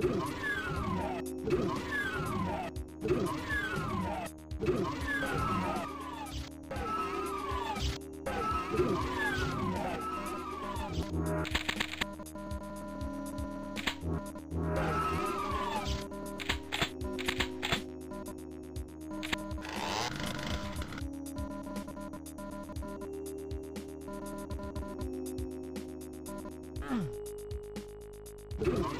Come on.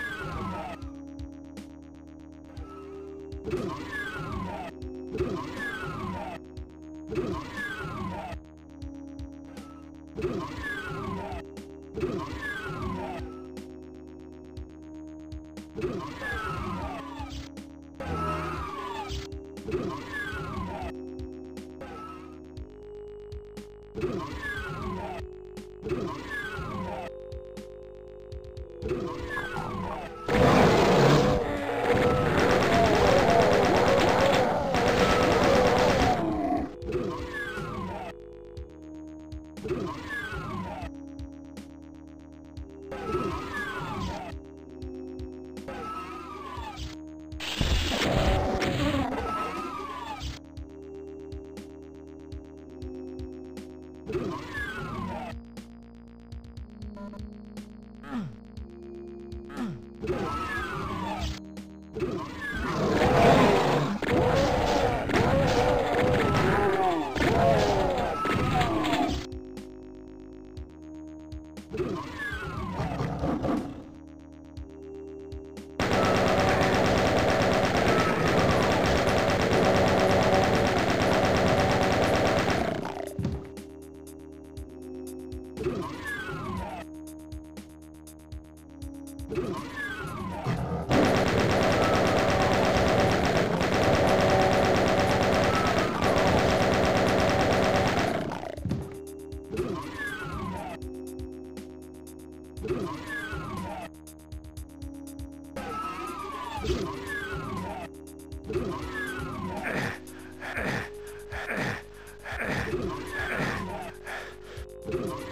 you Yeah. Ugh.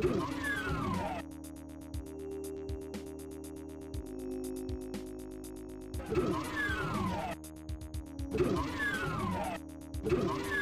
Ugh! Thank.